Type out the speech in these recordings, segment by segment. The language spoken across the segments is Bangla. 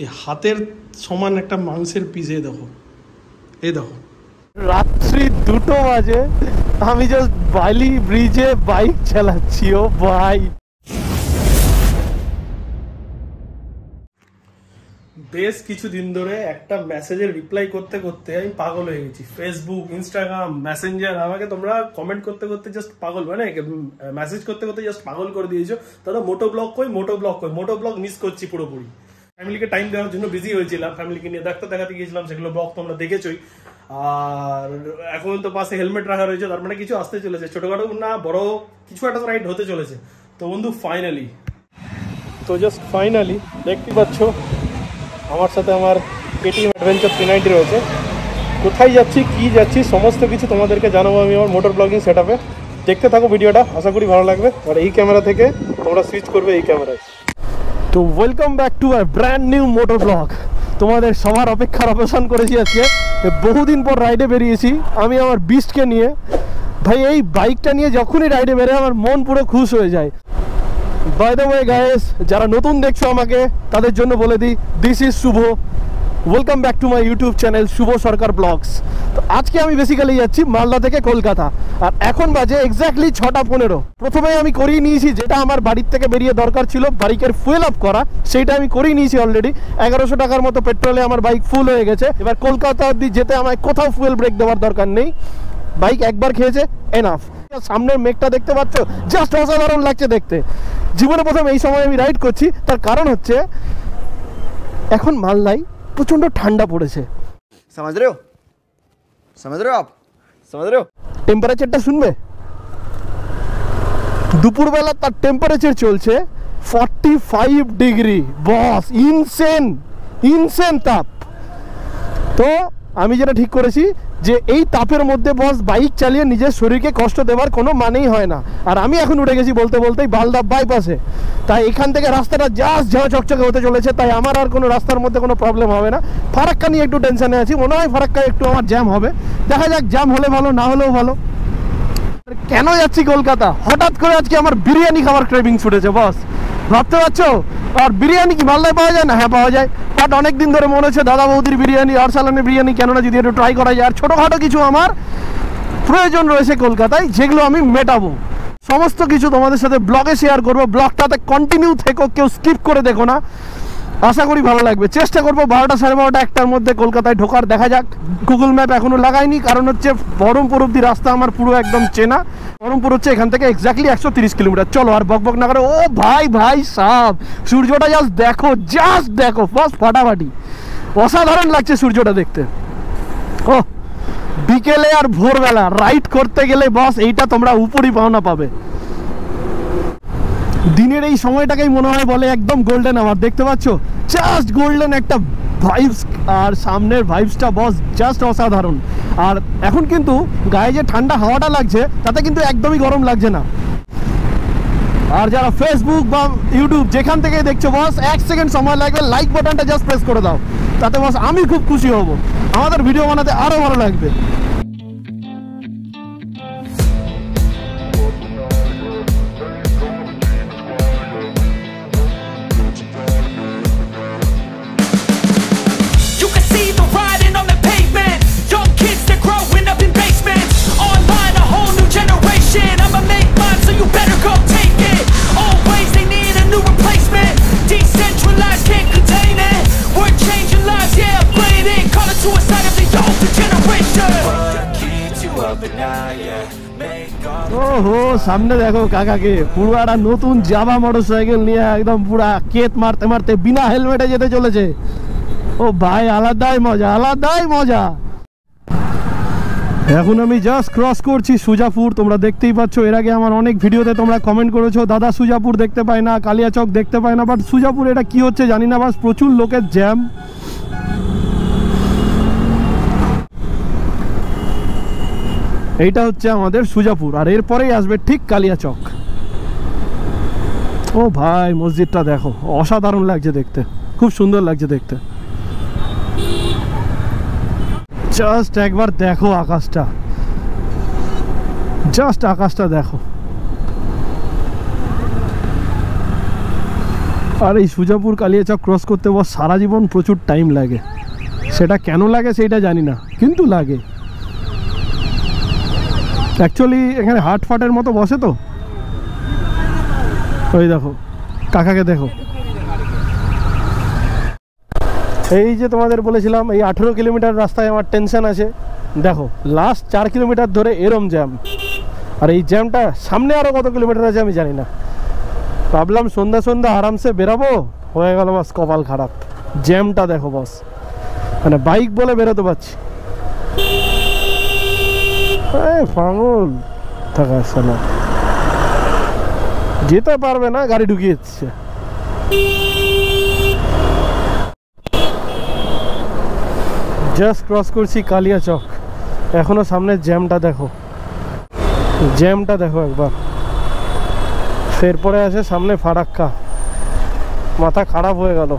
এই হাতের সমান একটা মাংসের পিস এই দেখো। এই দেখো। রাত্রি দুটো বাজে আমি জাস্ট বালি ব্রিজে বাইক চালাচ্ছি ও ভাই। বেশ কিছুদিন ধরে একটা মেসেজের রিপ্লাই করতে করতে আমি পাগল হয়ে গেছি। ফেসবুক ইনস্টাগ্রাম মেসেঞ্জার আমাকে তোমরা কমেন্ট করতে করতে জাস্ট পাগল মানে মেসেজ করতে করতে জাস্ট পাগল করে দিয়েছ। দাদা মোটো ব্লগ কই মোটো ব্লগ কই মোটো ব্লগ মিস করছি পুরোপুরি। ফ্যামিলিকে টাইম দেওয়ার জন্য বিজি হয়েছিলাম। ফ্যামিলিকে নিয়ে ডাক্তার দেখাতে গিয়েছিলাম, সেগুলো ব্লগ তোমরা দেখেছোই। আর এখন তো পাশে হেলমেট রাখা রয়েছে, তার মানে কিছু আসতে চলেছে। ছোটখাটো না, বড় কিছু একটা রাইড হতে চলেছে। তো বন্ধু ফাইনালি তো জাস্ট ফাইনালি দেখতে পাচ্ছ, আমার সাথে আমার কেটিএম অ্যাডভেঞ্চার থ্রি নাইনটি রয়েছে। কোথায় যাচ্ছি, কি যাচ্ছি, সমস্ত কিছু তোমাদেরকে জানাব আমি আমার মোটর ব্লগিং সেট দেখতে থাকো ভিডিওটা আশা করি ভালো লাগবে। আর এই ক্যামেরা থেকে তোমরা সুইচ করবে এই ক্যামেরায় তো welcome back to our brand new motor vlog তোমাদের সবার অপেক্ষার অবসান করেছি আজকে। বহুদিন পর রাইডে বেরিয়েছি। আমি আমার বিস্টকে নিয়ে। ভাই, এই বাইকটা নিয়ে যখনই রাইডে বেরোয় আমার মন পুরো খুশ হয়ে যায়। বাই দ্য ওয়ে গায়েস যারা নতুন দেখছ আমাকে, তাদের জন্য বলে দিই this is Shubho welcome back to my YouTube channel Shubho Sarkar vlogs তো আজকে আমি বেসিক্যালি যাচ্ছি মালদা থেকে কলকাতা। আর এখন বাজে এক্স্যাক্টলি ছটা পনেরো। প্রথমে আমি করিয়ে নিয়েছি যেটা আমার বাড়ির থেকে বেরিয়ে দরকার ছিল, বাইকের ফুয়েল আপ করা। সেইটা আমি করিয়ে নিয়েছি অলরেডি এগারোশো টাকার মতো পেট্রোলে আমার বাইক ফুল হয়ে গেছে। এবার কলকাতা অব্দি যেতে আমায় কোথাও ফুয়েল ব্রেক দেওয়ার দরকার নেই। বাইক একবার খেয়েছে এনাফ সামনের মেঘটা দেখতে পাচ্ছ? জাস্ট অসাধারণ লাগছে দেখতে। জীবনে প্রথম এই সময় আমি রাইড করছি, তার কারণ হচ্ছে, এখন মালদায় প্রচণ্ড ঠান্ডা পড়েছে। সমাজ রেও সমাজ রেও টেম্পারেচারটা শুনবে? দুপুরবেলা তার টেম্পারেচার চলছে forty five degree boss insane insane তাপ। তো আমি যেটা ঠিক করেছি যে এই তাপের মধ্যে বস বাইক চালিয়ে নিজের শরীরকে কষ্ট দেওয়ার কোনো মানেই হয় না। আর আমি এখন উঠে গেছি বলতে বলতেই বালদা বাইপাসে তাই এখান থেকে রাস্তাটা জাস্ট ঝাঁ চকচকে হতে চলেছে, তাই আমার আর কোনো রাস্তার মধ্যে কোনো প্রবলেম হবে না। ফারাক্কা নিয়ে একটু টেনশনে আছি, মনে হয় ফারাক্কা একটু আমার জ্যাম হবে। দেখা যাক জ্যাম হলে ভালো, না হলেও ভালো। কেন যাচ্ছি কলকাতা? হঠাৎ করে আজকে আমার বিরিয়ানি খাবার ক্রেভিং ছুটেছে বস। ভাবতে পারছ? আর বিরিয়ানি কি মালদায় পাওয়া যায়? না হ্যাঁ পাওয়া যায়। বাট অনেক দিন ধরে মনে হচ্ছে দাদা বৌদির বিরিয়ানি, আরসালানের বিরিয়ানি কেননা যদি একটু ট্রাই করা যায়। আর ছোটোখাটো কিছু আমার প্রয়োজন রয়েছে কলকাতায়, যেগুলো আমি মেটাবো। সমস্ত কিছু তোমাদের সাথে ব্লগে শেয়ার করব। ব্লগটাতে কন্টিনিউ থেকো, কেউ স্কিপ করে দেখো না। আশা করি ভালো লাগবে। চেষ্টা করব বারোটা সাড়ে বারোটা একটার মধ্যে কলকাতায় ঢোকার, দেখা যাক। গুগল ম্যাপ এখনও লাগাইনি, কারণ হচ্ছে বহরমপুর অব্দি রাস্তা আমার পুরো একদম চেনা। বহরমপুর হচ্ছে এখান থেকে এক্স্যাক্টলি একশো তিরিশ কিলোমিটার। চলো আর বক বক না করে, ও ভাই ভাই সাব সূর্যটা জাস্ট দেখো জাস্ট দেখো বাস ফাটাফাটি। অসাধারণ লাগছে সূর্যটা দেখতে। ও, বিকেলে আর ভোরবেলা রাইড করতে গেলে বস এইটা তোমরা উপরই পাওনা পাবে। দিনের এই সময়টাকেই মনে হয় বলে একদম গোল্ডেন আওয়ার দেখতে পাচ্ছ? জাস্ট গোল্ডেন একটা ভাইবস আর সামনের ভাইবসটা বস জাস্ট অসাধারণ। আর এখন কিন্তু গায়ে যে ঠান্ডা হাওয়াটা লাগছে, তাতে কিন্তু একদমই গরম লাগছে না। আর যারা ফেসবুক বা ইউটিউব যেখান থেকে দেখছ বস এক সেকেন্ড সময় লাগবে লাইক বাটনটা জাস্ট প্রেস করে দাও। তাতে বস আমি খুব খুশি হব। আমাদের ভিডিও বানাতে আরও ভালো লাগবে। ওহো, সামনে দেখো কাকাকে। পুরো একটা নতুন জামা মোটর সাইকেল নিয়ে একদম পুরা কেত মারতে মারতে বিনা হেলমেটে যেতে চলেছে। ও ভাই, আলাদাই মজা আলাদাই মজা। এখন আমি জাস্ট ক্রস করছি সুজাপুর, তোমরা দেখতেই পাচ্ছ। এর আগে আমার অনেক ভিডিওতে তোমরা কমেন্ট করেছ, দাদা সুজাপুর দেখতে পাই না, কালিয়াচক দেখতে পাই না বাট সুজাপুর এটা কি হচ্ছে জানি না, বাস প্রচুর লোকের জ্যাম এইটা হচ্ছে আমাদের সুজাপুর, আর এরপরেই আসবে ঠিক কালিয়াচক। ও ভাই, মসজিদটা দেখো, অসাধারণ লাগছে দেখতে, খুব সুন্দর লাগছে দেখতে। জাস্ট একবার দেখো আকাশটা। জাস্ট আকাশটা দেখো। আর এই সুজাপুর কালিয়াচক ক্রস করতে বস, সারা জীবন প্রচুর টাইম লাগে। সেটা কেন লাগে সেটা জানি না, কিন্তু লাগে। অ্যাকচুয়ালি এখানে হাট ফাটের মতো বসে তো। ওই দেখো, কাকাকে দেখো। এই যে তোমাদের বলেছিলাম, এই আঠেরো কিলোমিটার রাস্তায় আমার টেনশন আছে। দেখো লাস্ট চার কিলোমিটার ধরে এরম জ্যাম আর এই জ্যামটা সামনে আরও কত কিলোমিটার আছে আমি জানি না। ভাবলাম সন্ধ্যা সন্ধ্যা আরামসে বেরাবো, হয়ে গেল বাস কপাল খারাপ। জ্যামটা দেখো বস মানে বাইক বলে বেরোতে পারছি। পাগল থাকা না। যেতে পারবে না, গাড়ি ঢুকিয়ে দিচ্ছে। জাস্ট ক্রস করছি কালিয়া চক। এখনও সামনে জ্যামটা দেখো। জ্যামটা দেখো একবার। এরপরে আছে সামনে ফারাক্কা। মাথা খারাপ হয়ে গেল।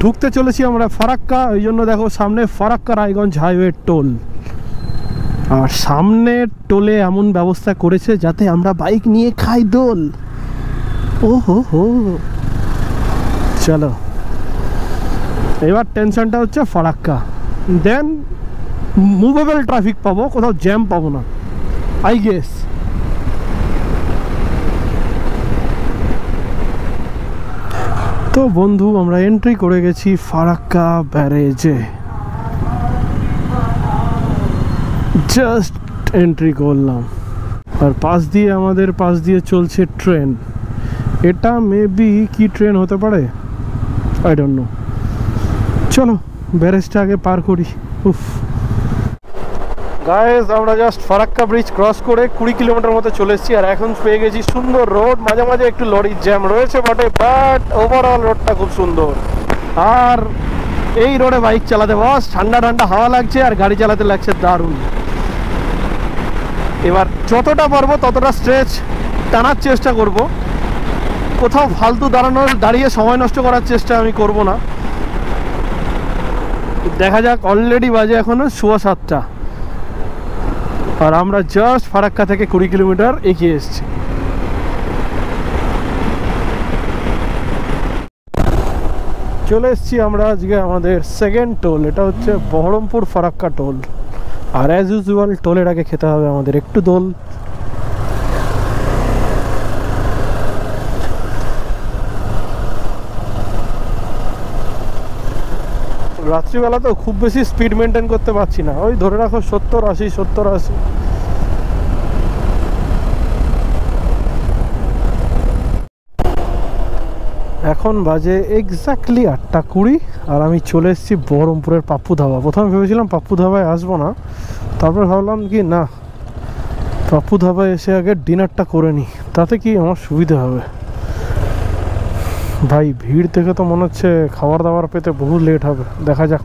ঢুকতে চলেছি আমরা ফারাক্কা ওই জন্য দেখো সামনে ফারাক্কা রায়গঞ্জ হাইওয়ে টোল। আর সামনে টোলে এমন ব্যবস্থা করেছে যাতে আমরা বাইক নিয়ে খাই দোল। ও হো। হো চলো। এবার টেনশনটা হচ্ছে ফারাক্কা। দেন মুভেবল ট্রাফিক পাবো, কোথাও জ্যাম পাবো না। আই গেস তো বন্ধু, আমরা এন্ট্রি করে গেছি ফারাক্কা ব্যারেজে। জাস্ট এন্ট্রি করলাম। আর পাশ দিয়ে, আমাদের পাশ দিয়ে চলছে ট্রেন এটা মেবি কি ট্রেন হতে পারে? আই ডোন্ট নো চলো, ব্যারেজটা আগে পার করি। উফ। গায়েস আমরা জাস্ট ফারাক্কা ব্রিজ ক্রস করে কুড়ি কিলোমিটার মতো চলে এসেছি আর এখন পেয়ে গেছি সুন্দর রোড মাঝে মাঝে একটু লরির জ্যাম রয়েছে বটে বাট ওভারঅল রোডটা খুব সুন্দর। আর এই রোডে বাইক চালাতে বস ঠান্ডা ঠান্ডা হাওয়া লাগছে আর গাড়ি চালাতে লাগছে দারুণ। এবার যতটা পারব ততটা স্ট্রেচ টানার চেষ্টা করব। কোথাও ফালতু দাঁড়ানোর, দাঁড়িয়ে সময় নষ্ট করার চেষ্টা আমি করব না। দেখা যাক অলরেডি বাজে এখনও সোয়া সাতটা। আর আমরা জাস্ট ফারাক্কা থেকে কুড়ি কিলোমিটার এগিয়ে এসছি। চলে এসছি আমরা আজকে আমাদের সেকেন্ড টোল এটা হচ্ছে বহরমপুর ফারাক্কা টোল আর অ্যাজ ইউজুয়াল টোলের আগে খেতে হবে আমাদের একটু দোল। রাত্রিবেলা তো খুব বেশি স্পিড মেনটেন করতে পারছি না। ওই ধরে রাখো সত্তর আশি সত্তর আশি। এখন বাজে এক্স্যাক্টলি আটটা কুড়ি আর আমি চলে এসেছি বহরমপুরের পাপ্পু ধাবা প্রথমে ভেবেছিলাম পাপ্পু ধাবায় আসব না। তারপর ভাবলাম কি, না পাপ্পু ধাবায় এসে আগে ডিনারটা করে নিই। তাতে কি আমার সুবিধা হবে? ভাই, ভিড় দেখে তো মনে হচ্ছে খাবার দাবার পেতে বহু লেট হবে। দেখা যাক।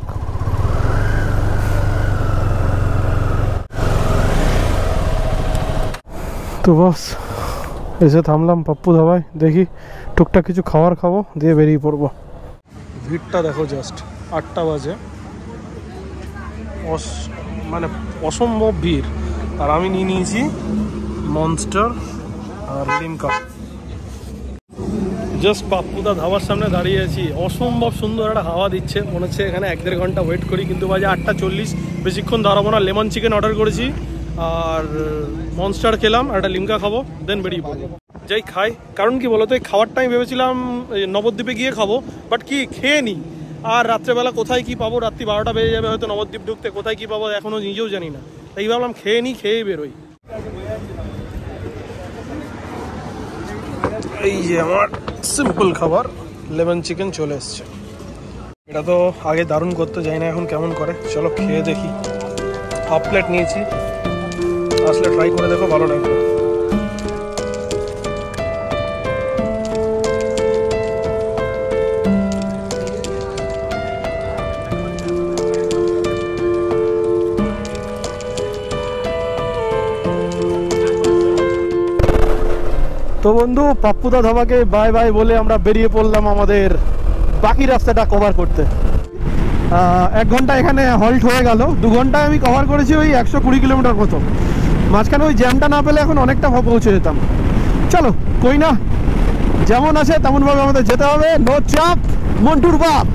তো বস এসে থামলাম পাপ্পু ধাবায়। দেখি টুকটাক কিছু খাবার খাব, দিয়ে বেরিয়ে পড়ব। ভিড়টা দেখো জাস্ট আটটা বাজে। অস মানে অসম্ভব ভিড়। আর আমি নিয়ে নিয়েছি মনস্টার আর লিমকা জাস্ট পাপ্পুদা ধাবার সামনে দাঁড়িয়ে আছি। অসম্ভব সুন্দর একটা হাওয়া দিচ্ছে। মনে হচ্ছে এখানে এক দেড় ঘণ্টা ওয়েট করি, কিন্তু বাজে আটটা চল্লিশ। বেশিক্ষণ দাঁড়াবো না লেমন চিকেন অর্ডার করেছি। আর মনস্টার খেলাম একটা লিমকা খাব দেন বেরিয়ে পড়ব। যাই খাই। কারণ কি বলতো, এই খাওয়ার আমি ভেবেছিলাম নবদ্বীপে গিয়ে খাব বাট কি, খেয়ে নি। আর রাত্রেবেলা কোথায় কি পাবো? রাত্রি বারোটা বেজে যাবে, হয়তো নবদ্বীপ ঢুকতে। কোথায় কি পাবো? এখনও নিজেও জানি না। তাই ভাবলাম খেয়ে নি, খেয়েই বেরোই। এই যে আমার সিম্পল খাবার লেমন চিকেন চলে এসছে। এটা তো আগে দারুণ করতে যাই না এখন কেমন করে। চলো খেয়ে দেখি। হাফ প্লেট নিয়েছি। আসলে ট্রাই করে দেখো, ভালো লাগবে। বন্ধু, পাপ্পুদা ধাবাকে বাই বাই বলে আমরা বেরিয়ে পড়লাম আমাদের বাকি রাস্তাটা কভার করতে। এক ঘণ্টা এখানে হল্ট হয়ে গেল। দু ঘন্টায় আমি কভার করেছি ওই একশো কুড়ি কিলোমিটার মতো। মাঝখানে ওই জ্যামটা না পেলে এখন অনেকটা পৌঁছে যেতাম। চলো, কই না? যেমন আছে তেমনভাবে আমাদের যেতে হবে। নো চাপ মন্টুর বাপ।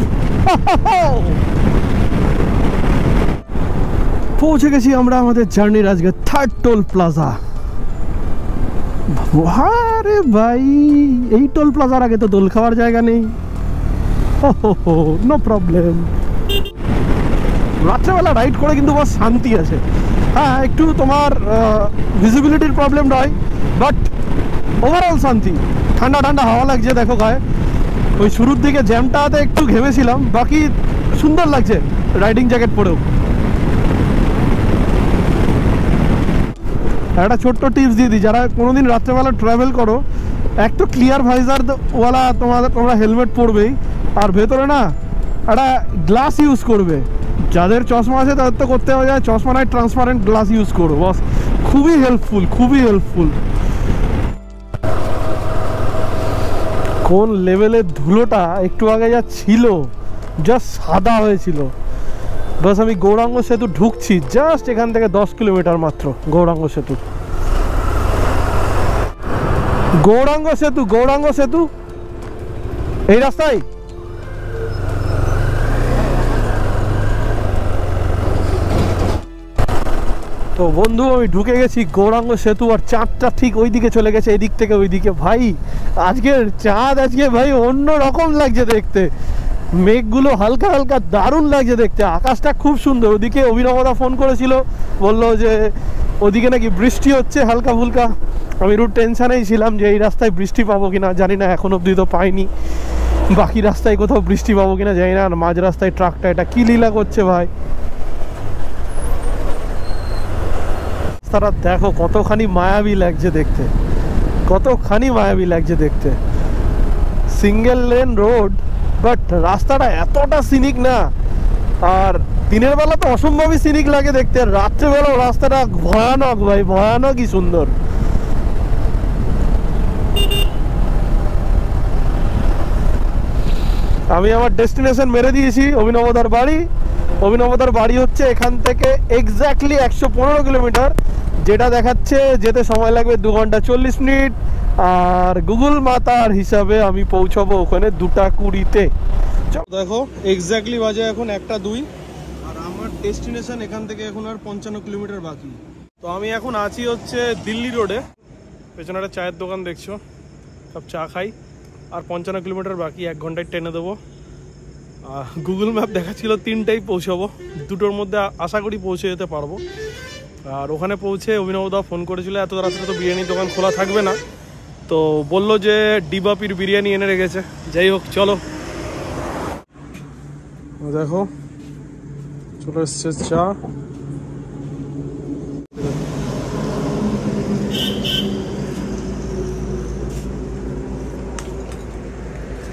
পৌঁছে গেছি আমরা আমাদের জার্নির আজকে থার্ড টোল প্লাজা আরে ভাই, এই টোল প্লাজার আগে তো দোল খাওয়ার জায়গা নেই। নো প্রবলেম রাত্রেবেলা রাইড করে কিন্তু বাস শান্তি আছে। হ্যাঁ একটু তোমার ভিজিবিলিটির প্রবলেম নয় বাট ওভারঅল শান্তি। ঠান্ডা ঠান্ডা হাওয়া লাগছে, দেখো গায়ে। ওই শুরুর দিকে জ্যামটাতে একটু ঘেমেছিলাম, বাকি সুন্দর লাগছে রাইডিং জ্যাকেট পরেও। একটা ছোট্ট টিপস দিয়ে দিই। যারা কোনোদিন রাত্রেবেলা ট্রাভেল করো, এক তো ক্লিয়ার ভাইজার ওয়ালা তোমাদের, তোমরা হেলমেট পরবেই। আর ভেতরে না, একটা গ্লাস ইউজ করবে। যাদের চশমা আছে, তাদের তো করতে হবে যায় চশমা নয় ট্রান্সপারেন্ট গ্লাস ইউজ করো বস খুবই হেল্পফুল খুবই হেল্পফুল কোন লেভেলের ধুলোটা একটু আগে যা ছিল যা সাদা হয়েছিল। বাস আমি গৌরাঙ্গ সেতু ঢুকছি জাস্ট এখান থেকে দশ কিলোমিটার মাত্র গৌরাঙ্গ সেতু। গৌরাঙ্গ সেতু গৌরাঙ্গ সেতু। এই রাস্তায়? তো বন্ধু, আমি ঢুকে গেছি গৌরাঙ্গ সেতু আর চাঁদটা ঠিক ওই দিকে চলে গেছে, এদিক থেকে ওইদিকে। ভাই, আজকের চাঁদ আজকে ভাই অন্য রকম লাগছে দেখতে। মেঘগুলো হালকা হালকা দারুণ লাগছে দেখতে। আকাশটা খুব সুন্দর। ওদিকে অভিনবদা ফোন করেছিল। বলল যে, ওদিকে নাকি বৃষ্টি হচ্ছে হালকা ফুলকা। আমি রুট টেনশানেই ছিলাম যে, এই রাস্তায় বৃষ্টি পাবো কিনা জানি না, এখন অবধি তো পাইনি। বাকি রাস্তায় কোথাও বৃষ্টি পাবো কিনা জানি না। আর মাঝ রাস্তায় ট্রাকটা এটা কি লীলা করছে ভাই? রাস্তাটা দেখো, কতখানি মায়াবী লাগছে দেখতে। কতখানি মায়াবী লাগছে দেখতে। সিঙ্গেল লেন রোড বাট রাস্তাটা এতটা সিনিক না। আর দিনের বেলা তো অসম্ভবই সিনিক লাগে দেখতে। আর রাত্রেবেলাও রাস্তাটা ভয়ানক ভাই ভয়ানকই সুন্দর। আমি আমার ডেস্টিনেশন মেরে দিয়েছি, অভিনবদার বাড়ি। অভিনবদার বাড়ি হচ্ছে এখান থেকে এক্স্যাক্টলি একশো পনেরো কিলোমিটার যেটা দেখাচ্ছে যেতে সময় লাগবে দু ঘণ্টা চল্লিশ মিনিট। আর গুগল মাতার হিসাবে আমি পৌঁছাবো ওখানে দুটা কুড়িতে। দেখো এক্স্যাক্টলি বাজে এখন একটা দুই। আর আমার ডেস্টিনেশন এখান থেকে এখন আর পঞ্চান্ন কিলোমিটার বাকি। তো আমি এখন আছি হচ্ছে দিল্লি রোডে। পেছনে একটা চায়ের দোকান দেখছ, সব চা খাই। আর পঞ্চান্ন কিলোমিটার বাকি, এক ঘন্টায় ট্রেনে দেবো। গুগল ম্যাপ দেখাচ্ছিল, তিনটাই পৌঁছাবো। দুটোর মধ্যে আশা করি পৌঁছে যেতে পারব। আর ওখানে পৌঁছে অভিনবদা ফোন করেছিল, এত রাত্রে তো বিরিয়ানির দোকান খোলা থাকবে না। তো বলল যে ডিবাপির বিরিয়ানি এনে রেখেছে। যাই হোক চলো। দেখো চলে এসছে চা।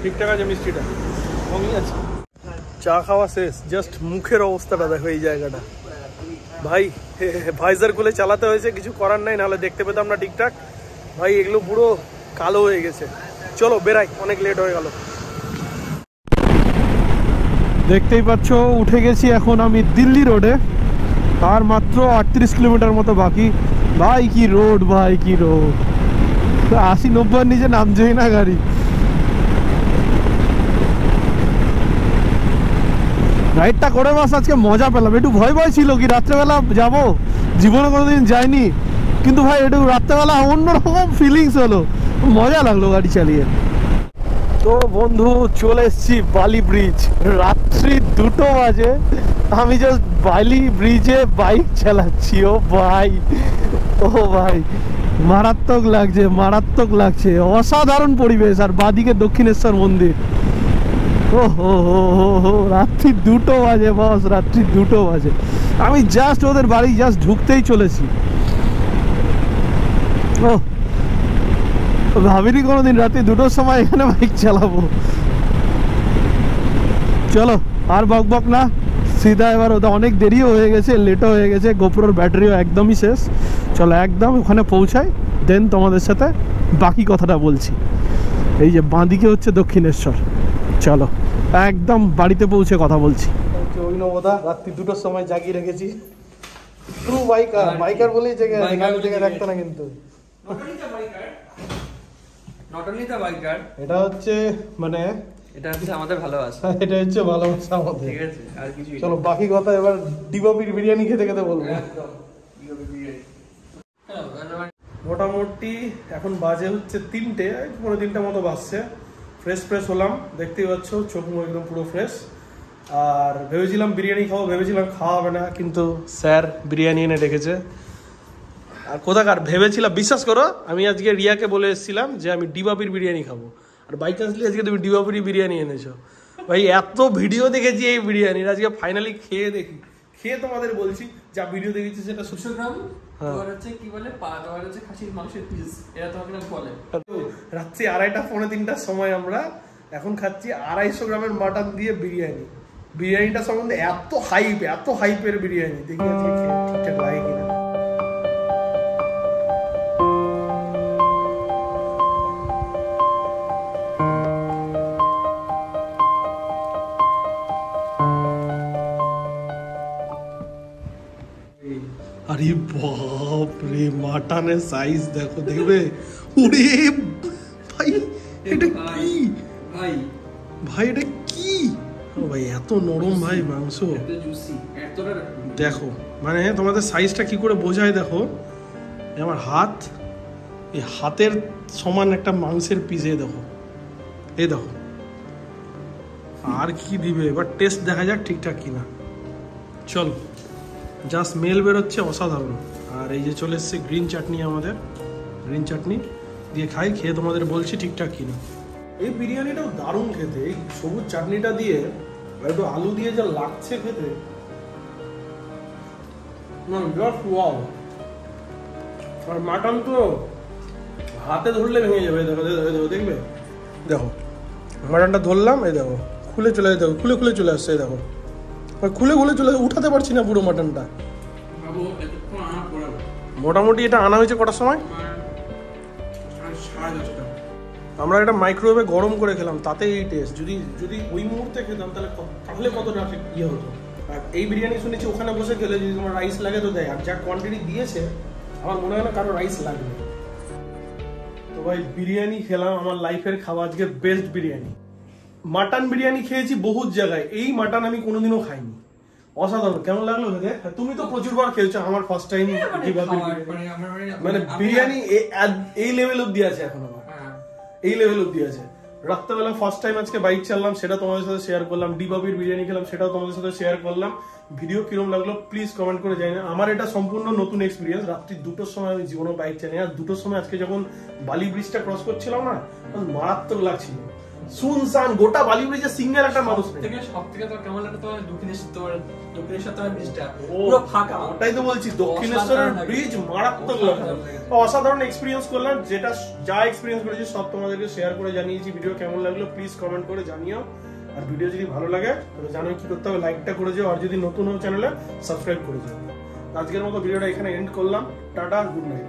ঠিকঠাক আছে মিষ্টিটা? কমই আছে। চা খাওয়া শেষ জাস্ট মুখের অবস্থাটা দেখো এই জায়গাটা। ভাই ভাইজার খুলে চালাতে হয়েছে কিছু করার নাই নাহলে দেখতে পেতাম না ঠিকঠাক। ভাই, এগুলো পুরো কালো হয়ে গেছে। চলো, বেরাই, অনেক লেট হয়ে গেল। দেখতেই পাচ্ছ, উঠে গেছি এখন আমি দিল্লি রোডে। আর মাত্র আটত্রিশ কিলোমিটার মতো বাকি। ভাই, কি রোড, ভাই, কি রোড। আশি নব্বই নিচে নামছেই না গাড়ি। রাইডটা করে বাস, আজকে মজা পেলাম। একটু ভয় ভয় ছিল কি, রাত্রেবেলা যাব? জীবনে কোনোদিন যাইনি। কিন্তু ভাই একটু রাত্রেবেলা অন্যরকম ফিলিংস হলো। মজা লাগল গাড়ি চালিয়ে। তো বন্ধু, চলে এসছি বালি ব্রিজ রাত্রি দুটো বাজে। আমি জাস্ট বালি ব্রিজে বাইক চালাচ্ছি, ও ভাই। ও ভাই, মারাত্মক লাগছে মারাত্মক লাগছে। অসাধারণ পরিবেশ, আর বাদিকে দক্ষিণেশ্বর মন্দির। ও হো হো হো হো, রাত্রি দুটো বাজে বস রাত্রি দুটো বাজে। আমি জাস্ট ওদের বাড়ি জাস্ট ঢুকতেই চলেছি। ও। ভাবিনি কোনোদিন রাতে দুটোর সময় এখানে বাইক চালাবো। চলো আর বক বক না। সিধা এবার ওটা অনেক দেরিও হয়ে গেছে লেটও হয়ে গেছে গোপুরের ব্যাটারিও একদমই শেষ। চলো একদম ওখানে পৌঁছাই দেন তোমাদের সাথে বাকি কথাটা বলছি। এই যে বাঁদিকে হচ্ছে দক্ষিণেশ্বর। চলো একদম বাড়িতে পৌঁছে কথা বলছি। অভিনবদা রাত্রি দুটোর সময় জাগিয়ে রেখেছি। ট্রু বাইকার বাইকার বলেই জায়গায়। রাখতো না কিন্তু। এটা হচ্ছে মানে এটা হচ্ছে আমাদের ভালোবাসা। এটা হচ্ছে ভালোবাসা আমাদের। ঠিক আছে আর কিছু চলো বাকি কথা এবার ডিবাবির বিরিয়ানি খেতে খেতে বলব। মোটামুটি এখন বাজে হচ্ছে তিনটে পনেরো তিনটে মতো বাজছে। ফ্রেশ ফ্রেশ হলাম দেখতেই পাচ্ছ চোখ মুখ একদম পুরো ফ্রেশ আর ভেবেছিলাম বিরিয়ানি খাব ভেবেছিলাম খাওয়া হবে না কিন্তু স্যার বিরিয়ানি এনে রেখেছে। আর কোথাকার ভেবেছিলাম বিশ্বাস করো আমি আজকে রিয়াকে বলে এসেছিলাম যে আমি ডিবাবির বিরিয়ানি খাব। আর বাই চান্সলি আজকে তুমি ডিবাবির বিরিয়ানি এনেছো। ভাই এত ভিডিও দেখেছি এই বিরিয়ানির আজকে ফাইনালি খেয়ে দেখি। খেয়ে তোমাদের বলছি যা ভিডিও দেখেছি সেটা হ্যাঁ। তোমার হচ্ছে কি বলে পা তোমার হচ্ছে খাসির মাংসের পিস এটা তোমাকে না বলে। রাত্রি আড়াইটা পৌনে তিনটার সময় আমরা এখন খাচ্ছি আড়াইশো গ্রামের মাটন দিয়ে বিরিয়ানি। বিরিয়ানিটা সম্বন্ধে এত হাইপ এত হাইপের বিরিয়ানি। দেখি আজকে ঠিকঠাক লাগে কিনা। রে মাটনের সাইজ দেখো দেখবে? ওরে ভাই এটা কি? ভাই। ভাই এটা কি? ও ভাই এত নরম ভাই মাংস। এত জুসি এতটা দেখো মানে তোমাদের সাইজটা কি করে বোঝায় দেখো? আমার হাত এই হাতের সমান একটা মাংসের পিসে দেখো। এই দেখো। আর কি দিবে? এবার টেস্ট দেখা যাক ঠিকঠাক কিনা। চল যা স্মেল বেরোচ্ছে অসাধারণ। আর এই যে চলে এসছে গ্রিন চাটনি আমাদের। গ্রিন চাটনি দিয়ে খাই খেয়ে তোমাদের বলছি ঠিকঠাক কিনা। এই বিরিয়ানিটাও দারুণ খেতে। এই সবুজ চাটনিটা দিয়ে একটু আলু দিয়ে যা লাগছে খেতে। না জাস্ট ওয়াও আর মাটন তো হাতে ধরলে ভেঙে যাবে। দেখো দেখো দেখো দেখবে? দেখো মাটনটা ধরলাম এই দেখো খুলে চলে দেখো খুলে খুলে চলে আসছে দেখো। আর খুলে খুলে চলে উঠাতে পারছি না পুরো মাটনটা মোটামুটি এটা আনা হয়েছে কটার সময়? আমরা এটা মাইক্রোওয়েভে গরম করে খেলাম তাতে এই টেস্ট যদি যদি ওই মুহূর্তে খেতাম, তাহলে তাহলে কতটা ইয়ে হতো? আর এই বিরিয়ানি শুনেছি, ওখানে বসে খেলে যদি তোমার রাইস লাগে তো দেয়। আর যা কোয়ান্টিটি দিয়েছে, আমার মনে হয় না কারও রাইস লাগবে। তো ভাই, বিরিয়ানি খেলাম, আমার লাইফের খাওয়া আজকে বেস্ট বিরিয়ানি। মাটন বিরিয়ানি খেয়েছি বহুত জায়গায়। এই মাটন আমি কোনোদিনও খাইনি। অসাধারণ। কেমন লাগল হ্যাঁ, তুমি তো প্রচুরবার খেয়েছো আমার ফার্স্ট টাইম মানে আমার মানে মানে বিরিয়ানি এই লেভেল অব্দি আছে এখন আমার। হ্যাঁ। এই লেভেল অব্দি আছে। রাত্রেবেলা ফার্স্ট টাইম আজকে বাইক চাললাম সেটা তোমাদের সাথে শেয়ার করলাম। ডিবাবির বিরিয়ানি খেলাম সেটাও তোমাদের সাথে শেয়ার করলাম। ভিডিও কিরম লাগল প্লিজ কমেন্ট করে জানি আমার এটা সম্পূর্ণ নতুন এক্সপিরিয়েন্স রাত্রি দুটোর সময় আমি জীবনে বাইক চালাই আর দুটোর সময় আজকে যখন বালি ব্রিজটা ক্রস করছিলাম না তখন মারাত্মক লাগছিল। শুনসান গোটা বালি ব্রিজে সিঙ্গেল একটা মানুষ থেকে সব থেকে তো কেমন লাগে? তোমার দক্ষিণেশ্বর দক্ষিণেশ্বর ব্রিজটা? পুরো ফাঁকা। ওটাই তো বলছি দক্ষিণেশ্বরের ব্রিজ মারাত্মক। অসাধারণ এক্সপিরিয়েন্স করলাম যেটা যা এক্সপিরিয়েন্স করেছি সব তোমাদেরকে শেয়ার করে জানিয়েছি। ভিডিও কেমন লাগল প্লিজ কমেন্ট করে জানিও। আর ভিডিও যদি ভালো লাগে তাহলে জানো কি করতে হবে লাইকটা করে যাও। আর যদি নতুন হও চ্যানেলে সাবস্ক্রাইব করে যাও। আজকের মতো ভিডিওটা এখানে এন্ড করলাম। Tata good night